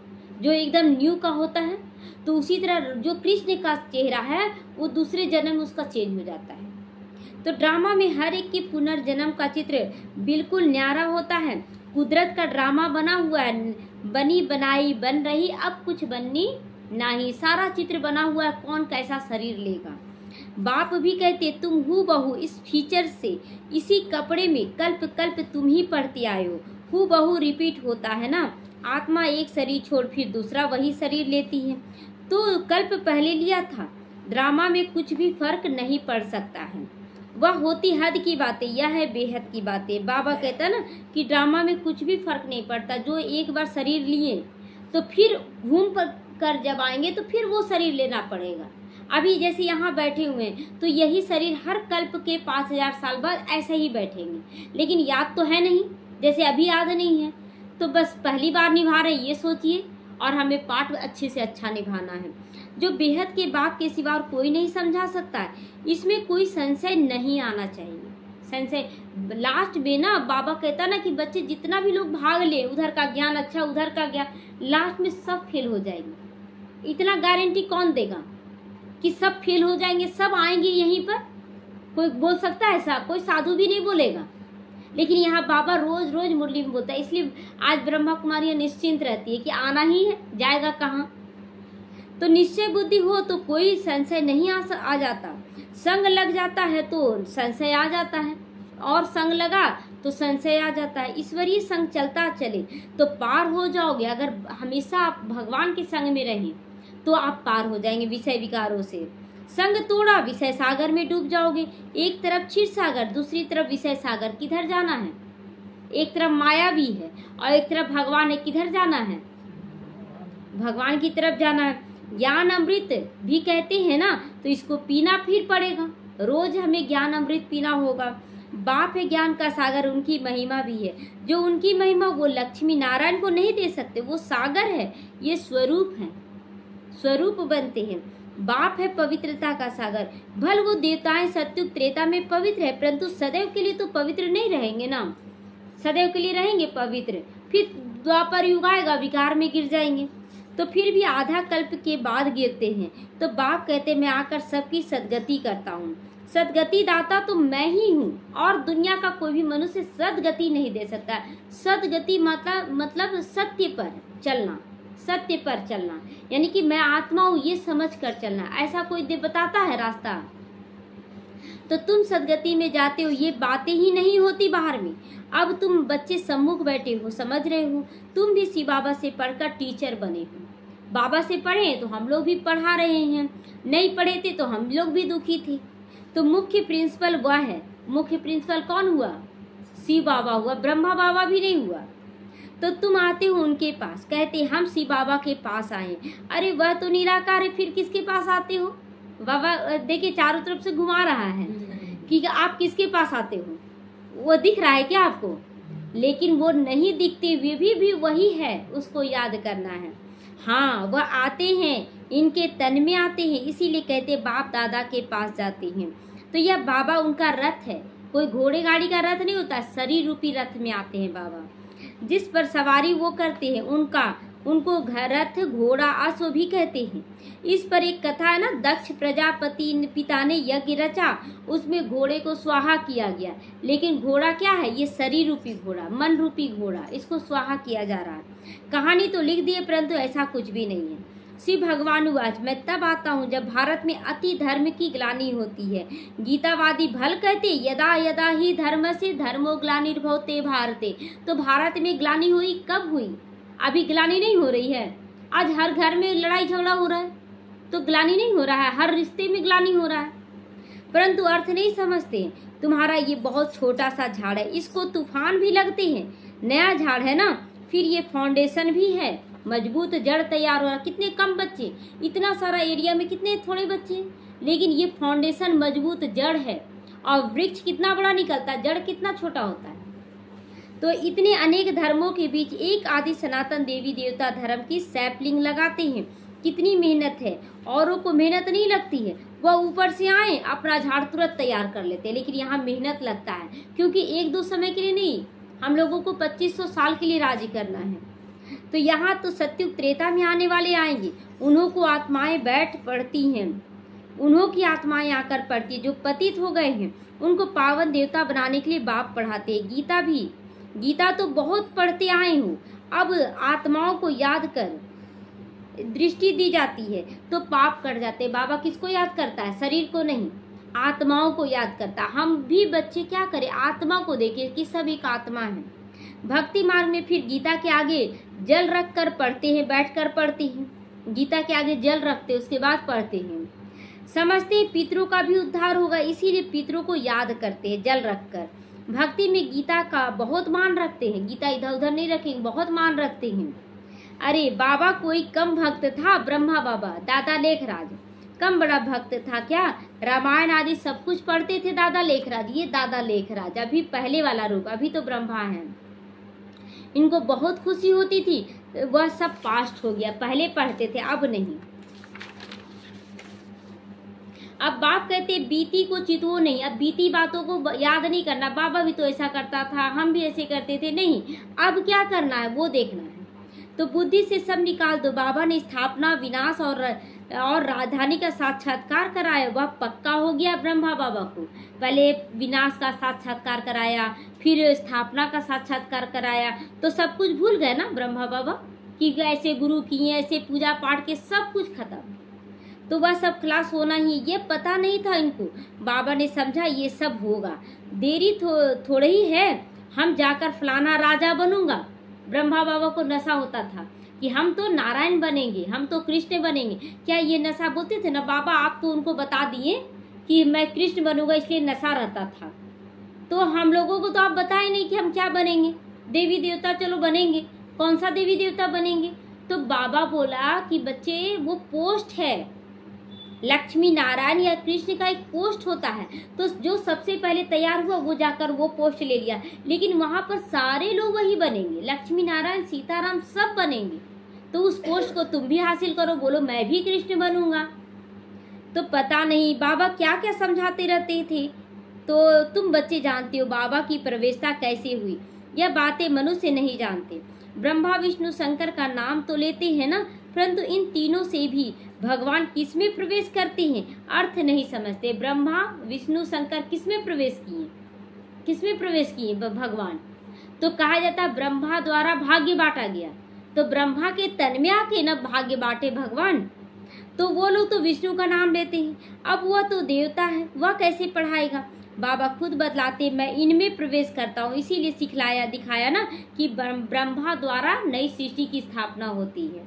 जो एकदम न्यू का होता है तो उसी तरह जो कृष्ण का चेहरा है, वो दूसरे जन्म उसका चेंज हो जाता है। तो ड्रामा में हर एक के पुनर्जन्म का चित्र बिल्कुल न्यारा होता है। कुदरत का ड्रामा बना हुआ है, बनी, बनाई, बन रही, अब कुछ बननी नहीं। सारा चित्र बना हुआ है, कौन कैसा शरीर लेगा? बाप भी कहते, तुम हु बहु इस फीचर से, इसी कपड़े में कल्प कल्प तुम ही पढ़ते हो। हु बहु रिपीट होता है ना? आत्मा एक शरीर छोड़ फिर दूसरा वही शरीर लेती है। तो कल्प पहले लिया था। ड्रामा में कुछ भी फ़र्क नहीं पड़ सकता है। वह होती हद की बातें, यह है बेहद की बातें। बाबा कहता ना कि ड्रामा में कुछ भी फ़र्क नहीं पड़ता, जो एक बार शरीर लिए तो फिर घूम पर कर जब आएँगे तो फिर वो शरीर लेना पड़ेगा। अभी जैसे यहाँ बैठे हुए हैं तो यही शरीर हर कल्प के पाँच हज़ार साल बाद ऐसे ही बैठेंगे। लेकिन याद तो है नहीं। जैसे अभी याद नहीं है तो बस पहली बार निभा रहे ये सोचिए। और हमें पाठ अच्छे से अच्छा निभाना है। जो बेहद के बाप के सिवा और कोई नहीं समझा सकता है, इसमें कोई संशय नहीं आना चाहिए। संशय लास्ट में ना बाबा कहता ना कि बच्चे जितना भी लोग भाग ले, उधर का ज्ञान अच्छा उधर का ज्ञान लास्ट में सब फेल हो जाएँगे। इतना गारंटी कौन देगा कि सब फेल हो जाएँगे, सब आएँगे यहीं पर? कोई बोल सकता है ऐसा? कोई साधु भी नहीं बोलेगा। लेकिन यहाँ बाबा रोज रोज मुरली में बोलता है इसलिए आज ब्रह्मा कुमारी निश्चिंत रहती है कि आना ही है जाएगा कहाँ? तो निश्चय बुद्धि हो तो कोई संशय नहीं आ, आ जाता। संग लग जाता है तो संशय आ जाता है। और संग लगा तो संशय आ जाता है। ईश्वरीय संग चलता चले तो पार हो जाओगे। अगर हमेशा आप भगवान के संग में रहें तो आप पार हो जाएँगे विषय विकारों से। संग तोड़ा विषय सागर में डूब जाओगे। एक तरफ़ क्षीर सागर दूसरी तरफ़ विषय सागर, किधर जाना है? एक तरफ़ माया भी है और एक तरफ़ भगवान है, किधर जाना है? भगवान की तरफ़ जाना है। ज्ञान अमृत भी कहते हैं ना तो इसको पीना फिर पड़ेगा। रोज हमें ज्ञान अमृत पीना होगा। बाप है ज्ञान का सागर, उनकी महिमा भी है। जो उनकी महिमा, वो लक्ष्मी नारायण को नहीं दे सकते, वो सागर है। ये स्वरूप है। स्वरूप बनते हैं। बाप है पवित्रता का सागर। भल वो देवताएँ सत्युग त्रेता में पवित्र है, परंतु सदैव के लिए तो पवित्र नहीं रहेंगे ना। सदैव के लिए रहेंगे पवित्र। फिर द्वापर युग आएगा विकार में गिर जाएँगे। तो फिर भी आधा कल्प के बाद गिरते हैं। तो बाप कहते, मैं आकर सबकी सदगति करता हूँ। सदगति दाता तो मैं ही हूँ, और दुनिया का कोई भी मनुष्य सदगति नहीं दे सकता। सदगति मतलब मतलब सत्य पर चलना। सत्य पर चलना। यानी कि मैं आत्मा हूँ, ये समझ कर चलना। ऐसा कोई दे बताता है रास्ता? तो तुम सदगति में जाते हो, ये बातें ही नहीं होती बाहर में। अब तुम बच्चे सम्मुख बैठे हो, समझ रहे हो। तुम भी सी बाबा से पढ़कर टीचर बने हो। बाबा से पढ़े तो हम लोग भी पढ़ा रहे हैं। नहीं पढ़े थे तो हम लोग भी दुखी थे। तो मुख्य प्रिंसिपल वह है। मुख्य प्रिंसिपल कौन हुआ? सी बाबा हुआ, ब्रह्मा बाबा भी नहीं हुआ। तो तुम आते हो उनके पास कहते हम शिव बाबा के पास आए अरे वह तो निराकार है फिर किसके पास आते हो? बाबा देखिए चारों तरफ़ से घुमा रहा है कि आप किसके पास आते हो? वो दिख रहा है क्या आपको? लेकिन वो नहीं दिखते हुए भी, भी वही है उसको याद करना है। हाँ वह आते हैं इनके तन में आते हैं इसीलिए कहते बाप दादा के पास जाते हैं। तो यह बाबा उनका रथ है। कोई घोड़े गाड़ी का रथ नहीं होता शरीर रूपी रथ में आते हैं बाबा। जिस पर सवारी वो करते हैं, उनका, उनको रथ घोड़ा आसो भी कहते हैं। इस पर एक कथा है ना, दक्ष प्रजापति पिता ने यज्ञ रचा, उसमें घोड़े को स्वाहा किया गया। लेकिन घोड़ा क्या है? ये शरीर रूपी घोड़ा, मन रूपी घोड़ा, इसको स्वाहा किया जा रहा है। कहानी तो लिख दिए, परंतु ऐसा कुछ भी नहीं है। श्री भगवान आज मैं तब आता हूँ जब भारत में अति धर्म की ग्लानी होती है। गीतावादी भल कहते, यदा यदा ही धर्म से धर्मो ग्लानिर्भवते भारते। तो भारत में ग्लानी हुई कब हुई? अभी ग्लानी नहीं हो रही है। आज हर घर में लड़ाई झगड़ा हो रहा है। तो ग्लानी नहीं हो रहा है। हर रिश्ते में ग्लानी हो रहा है। परंतु अर्थ नहीं समझते। तुम्हारा ये बहुत छोटा सा झाड़ है। इसको तूफ़ान भी लगते हैं। नया झाड़ है ना? फिर ये फाउंडेशन भी है। मज़बूत जड़ तैयार हो रहा। कितने कम बच्चे, इतना सारा एरिया में कितने थोड़े बच्चे? लेकिन ये फाउंडेशन मज़बूत जड़ है और वृक्ष कितना बड़ा निकलता है, जड़ कितना छोटा होता है। तो इतने अनेक धर्मों के बीच एक आदि सनातन देवी देवता धर्म की सैपलिंग लगाते हैं। कितनी मेहनत है, औरों को मेहनत नहीं लगती है। वह ऊपर से आए, अपना झाड़ तुरंत तैयार कर लेते हैं। लेकिन यहाँ मेहनत लगता है, क्योंकि एक दो समय के लिए नहीं, हम लोगों को 2500 साल के लिए राज़ी करना है। तो यहाँ तो सत्युग त्रेता में आने वाले आएँगे। उन्हों को आत्माएँ बैठ पड़ती हैं। उन्हों की आत्माएँ आकर पढ़ती जो पतित हो गए हैं, उनको पावन देवता बनाने के लिए बाप पढ़ाते हैं। गीता भी। गीता तो बहुत पढ़ते आए हूँ। अब आत्माओं को याद कर दृष्टि दी जाती है तो पाप कर जाते बाबा किसको याद करता है? शरीर को नहीं। आत्माओं को याद करता हम भी बच्चे क्या करें? आत्मा को देखें कि सब एक आत्मा है। भक्ति मार्ग में फिर गीता के आगे जल रख कर पढ़ते हैं बैठ कर पढ़ते हैं। गीता के आगे जल रखते, उसके बाद पढ़ते हैं। समझते हैं, पितरों का भी उद्धार होगा, इसीलिए पितरों को याद करते हैं, जल रख कर भक्ति में गीता का बहुत मान रखते हैं। गीता इधर उधर नहीं रखेंगे, बहुत मान रखते हैं। अरे, बाबा कोई कम भक्त था, ब्रह्मा बाबा, दादा लेखराज। कम बड़ा भक्त था क्या? रामायण आदि सब कुछ पढ़ते थे दादा लेखराज। ये दादा लेखराज, अभी पहले वाला रूप, अभी तो ब्रह्मा है। इनको बहुत खुशी होती थी, वह सब पास्ट हो गया, पहले पढ़ते थे, अब नहीं। अब बाप कहते, बीती को चितवो नहीं, अब बीती बातों को याद नहीं करना, बाबा भी तो ऐसा करता था, हम भी ऐसे करते थे। नहीं, अब क्या करना है, वो देखना है। तो बुद्धि से सब निकाल दो, बाबा ने स्थापना, विनाश और और राजधानी का साक्षात्कार कराया वह पक्का हो गया ब्रह्मा बाबा को। पहले विनाश का साक्षात्कार कराया फिर स्थापना का साक्षात्कार कराया तो सब कुछ भूल गए ना ब्रह्मा बाबा? कि ऐसे गुरु किए ऐसे पूजा पाठ के सब कुछ खत्म। तो वह सब क्लास होना ही ये पता नहीं था इनको। बाबा ने समझा ये सब होगा। देरी थो, थोड़े ही है हम जाकर फलाना राजा बनूँगा। ब्रह्मा बाबा को नशा होता था। कि हम तो नारायण बनेंगे, हम तो कृष्ण बनेंगे। क्या ये नशा बोलते थे ना, बाबा आप तो उनको बता दिए कि मैं कृष्ण बनूँगा, इसलिए नशा रहता था। तो हम लोगों को तो आप बताए नहीं कि हम क्या बनेंगे। देवी देवता चलो बनेंगे, कौन सा देवी देवता बनेंगे? तो बाबा बोला कि बच्चे, वो पोस्ट है। लक्ष्मी नारायण या कृष्ण का एक पोस्ट होता है। तो जो सबसे पहले तैयार हुआ, वो जाकर वो पोस्ट ले लिया। लेकिन वहाँ पर सारे लोग वही बनेंगे। लक्ष्मी नारायण, सीताराम सब बनेंगे। तो उस पोस्ट को तुम भी हासिल करो, बोलो, मैं भी कृष्ण बनूँगा। तो पता नहीं, बाबा क्या क्या समझाते रहते थे। तो तुम बच्चे जानते हो, बाबा की प्रवेशता कैसे हुई? यह बातें मनुष्य नहीं जानते। ब्रह्मा, विष्णु, शंकर का नाम तो लेते हैं ना, परंतु इन तीनों से भी भगवान किसमें प्रवेश करते हैं, अर्थ नहीं समझते। ब्रह्मा, विष्णु, शंकर किसमें प्रवेश किए? किसमें प्रवेश किए? भगवान। तो कहा जाता, ब्रह्मा द्वारा भाग्य बांटा गया। तो ब्रह्मा के तन में आके न भाग्य बांटे भगवान। तो वो लोग तो विष्णु का नाम लेते हैं। अब वह तो देवता है, वह कैसे पढ़ाएगा? बाबा खुद बतलाते, मैं इनमें प्रवेश करता हूँ, इसीलिए सिखलाया, दिखाया ना कि ब्रह्मा द्वारा नई सृष्टि की स्थापना होती है।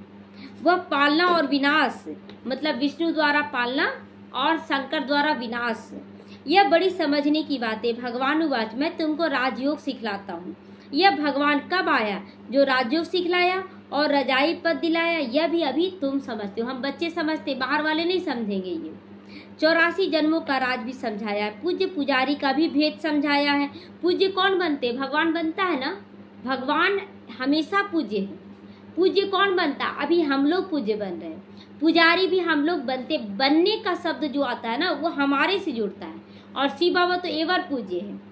वह पालना और विनाश मतलब विष्णु द्वारा पालना और शंकर द्वारा विनाश, यह बड़ी समझने की बात है। भगवान उवाच मैं तुमको राजयोग सिखलाता हूँ। यह भगवान कब आया? जो राजयोग सिखलाया और रजाई पद दिलाया, यह भी अभी तुम समझते हो। हम बच्चे समझते, बाहर वाले नहीं समझेंगे ये। चौरासी जन्मों का राज भी समझाया है। पूज्य पुजारी का भी भेद समझाया है। पूज्य कौन बनते? भगवान बनता है ना? भगवान हमेशा पूज्य है। पूज्य कौन बनता? अभी हम लोग पूज्य बन रहे हैं। पुजारी भी हम लोग बनते, बनने का शब्द जो आता है ना, वो हमारे से जुड़ता है। और शिव बाबा तो एवर पूज्य है।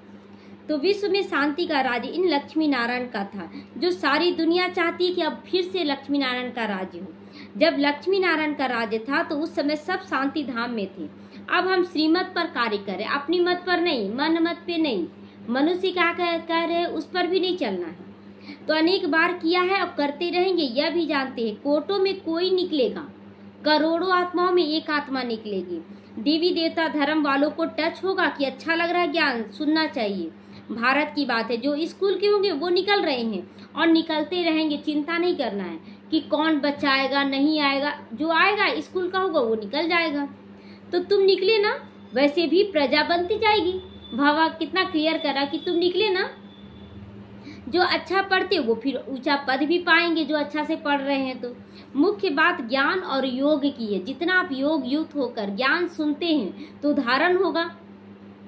तो विश्व में शांति का राज्य इन लक्ष्मी नारायण का था, जो सारी दुनिया चाहती कि अब फिर से लक्ष्मी नारायण का राज्य हो। जब लक्ष्मी नारायण का राज्य था तो उस समय सब शांति धाम में थे। अब हम श्रीमत पर कार्य करें अपनी मत पर नहीं, मन मत पे नहीं। मनुष्य क्या कह रहे उस पर भी नहीं चलना है। तो अनेक बार किया है और करते रहेंगे, यह भी जानते हैं, कोटों में कोई निकलेगा। करोड़ों आत्माओं में एक आत्मा निकलेगी। देवी देवता धर्म वालों को टच होगा कि अच्छा लग रहा है ज्ञान, सुनना चाहिए। भारत की बात है। जो स्कूल के होंगे, वो निकल रहे हैं और निकलते रहेंगे। चिंता नहीं करना है कि कौन बच्चा आएगा नहीं आएगा। जो आएगा, स्कूल का होगा, वो निकल जाएगा। तो तुम निकले ना, वैसे भी प्रजा बनती जाएगी। भावा कितना क्लियर करा कि तुम निकले ना। जो अच्छा पढ़ते, वो फिर ऊँचा पद भी पाएँगे, जो अच्छा से पढ़ रहे हैं तो। मुख्य बात ज्ञान और योग की है। जितना आप योग युक्त होकर ज्ञान सुनते हैं तो धारण होगा।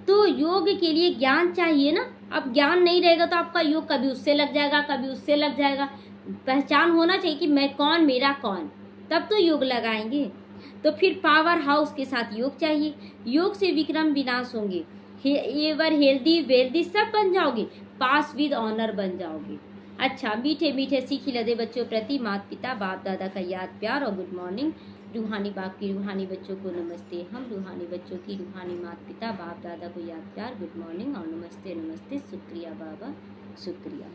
तो योग के लिए ज्ञान चाहिए ना। अब ज्ञान नहीं रहेगा तो आपका योग कभी उससे लग जाएगा, कभी उससे लग जाएगा। पहचान होना चाहिए कि मैं कौन, मेरा कौन। तब तो योग लगाएँगे। तो फिर पावर हाउस के साथ योग चाहिए। योग से विक्रम विनाश होंगे। एवर हेल्दी वेल्दी सब बन जाओगे। पास विद ऑनर बन जाओगे। अच्छा मीठे मीठे सीखी लदे बच्चों प्रति। माता पिता बाप दादा का याद, प्यार और गुड मॉर्निंग रूहानी बाप की रूहानी बच्चों को नमस्ते। हम रूहानी बच्चों की रूहानी माता पिता बाप, दादा को याद प्यार गुड मॉर्निंग और नमस्ते नमस्ते, शुक्रिया बाबा, शुक्रिया।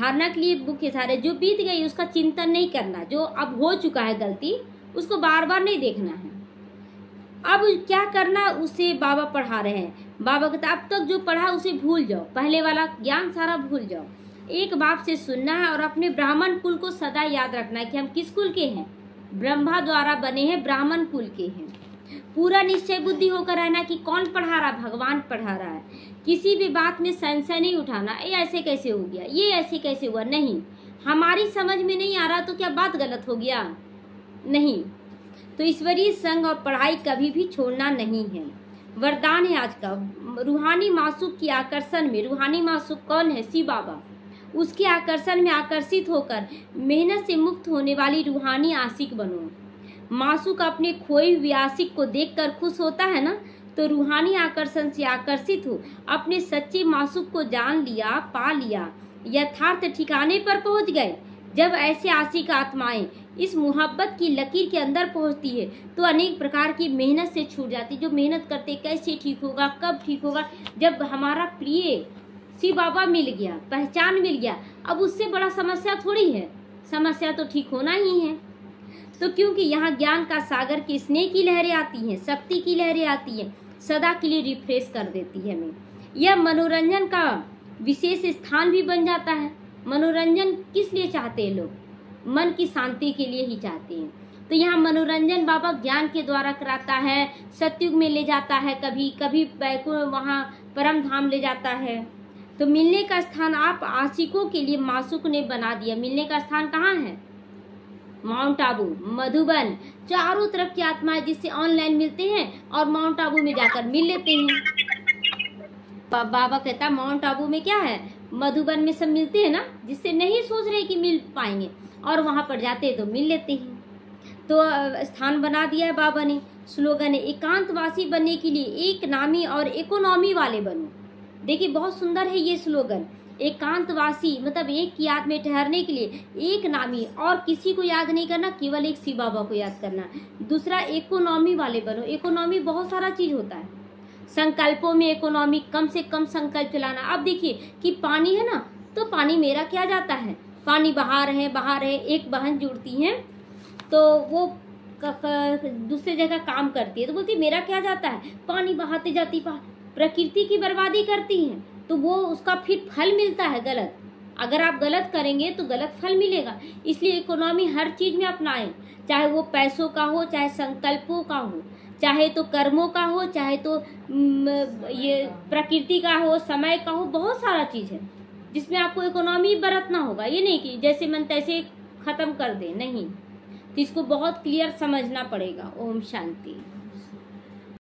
धारणा के लिए बुक मुख्य सारे, जो बीत गई उसका चिंतन नहीं करना, जो अब हो चुका है गलती, उसको बार बार नहीं देखना है। अब क्या करना उसे बाबा पढ़ा रहे हैं। बाबा कहते अब तक जो पढ़ा उसे भूल जाओ, पहले वाला ज्ञान सारा भूल जाओ। एक बाप से सुनना है और अपने ब्राह्मण कुल को सदा याद रखना है कि हम किस कुल के हैं। ब्रह्मा द्वारा बने हैं, ब्राह्मण कुल के हैं। पूरा निश्चय बुद्धि होकर रहना कि कौन पढ़ा रहा भगवान पढ़ा रहा है। किसी भी बात में संशय नहीं उठाना ये ऐसे कैसे हो गया? ये ऐसे कैसे हुआ? नहीं। हमारी समझ में नहीं आ रहा तो क्या बात गलत हो गया? नहीं। तो ईश्वरीय संग और पढ़ाई कभी भी छोड़ना नहीं है। वरदान है आज का। रूहानी मासूक की आकर्षण में। रूहानी मासूक कौन है? शिव बाबा। उसके आकर्षण में आकर्षित होकर मेहनत से मुक्त होने वाली रूहानी आशिक बनो। मासूक अपने खोए हुए आशिक को देखकर खुश होता है ना? तो रूहानी आकर्षण से आकर्षित हो, अपने सच्चे मासूक को जान लिया, पा लिया, यथार्थ ठिकाने पर पहुँच गए। जब ऐसे आशिक आत्माएँ इस मोहब्बत की लकीर के अंदर पहुँचती है तो अनेक प्रकार की मेहनत से छूट जाती है। जो मेहनत करते, कैसे ठीक होगा, कब ठीक होगा? जब हमारा प्रिय शिव बाबा मिल गया, पहचान मिल गया। अब उससे बड़ा समस्या थोड़ी है। समस्या तो ठीक होना ही है। तो क्योंकि यहाँ ज्ञान का सागर की स्नेह की लहरें आती हैं, शक्ति की लहरें आती हैं, सदा के लिए रिफ्रेश कर देती है हमें। यह मनोरंजन का विशेष स्थान भी बन जाता है। मनोरंजन किस लिए चाहते हैं लोग? मन की शांति के लिए ही चाहते हैं। तो यहाँ मनोरंजन बाबा ज्ञान के द्वारा कराता है, सत्युग में ले जाता है, कभी कभी वहाँ परम धाम ले जाता है। तो मिलने का स्थान आप आशिकों के लिए मासुक ने बना दिया। मिलने का स्थान कहाँ है? माउंट आबू, मधुबन। चारों तरफ़ की आत्माएँ जिससे ऑनलाइन मिलते हैं और माउंट आबू में जाकर मिल लेते हैं। बाबा कहता, माउंट आबू में क्या है? मधुबन में सब मिलते हैं ना? जिससे नहीं सोच रहे कि मिल पाएँगे और वहाँ पर जाते तो मिल लेते हैं। तो स्थान बना दिया है बाबा ने। स्लोगन है, एकांतवासी बनने के लिए एक नामी और इकोनॉमी वाले बनो। देखिए, बहुत सुंदर है ये स्लोगन। एकांतवासी मतलब एक की याद में ठहरने के लिए, एक नामी, और किसी को याद नहीं करना, केवल एक शिव बाबा को याद करना। दूसरा, इकोनॉमी वाले बनो। इकोनॉमी बहुत सारा चीज़ होता है। संकल्पों में इकोनॉमी, कम से कम संकल्प चलाना अब देखिए कि पानी है ना तो पानी मेरा क्या जाता है? पानी बहा रहे बहा रहे एक बहन जुड़ती है तो वो दूसरे जगह काम करती है। तो बोलती मेरा क्या जाता है? पानी बहाते जाती प्रकृति की बर्बादी करती हैं तो वो उसका फिर फल मिलता है गलत। अगर आप गलत करेंगे तो गलत फल मिलेगा। इसलिए इकोनॉमी हर चीज़ में अपनाएँ। चाहे वो पैसों का हो, चाहे संकल्पों का हो, चाहे तो कर्मों का हो, चाहे तो ये प्रकृति का हो, समय का हो, बहुत सारा चीज़ है, जिसमें आपको इकोनॉमी बरतना होगा। ये नहीं कि जैसे मन तैसे खत्म कर दे, नहीं। तो इसको बहुत क्लियर समझना पड़ेगा। ओम शांति।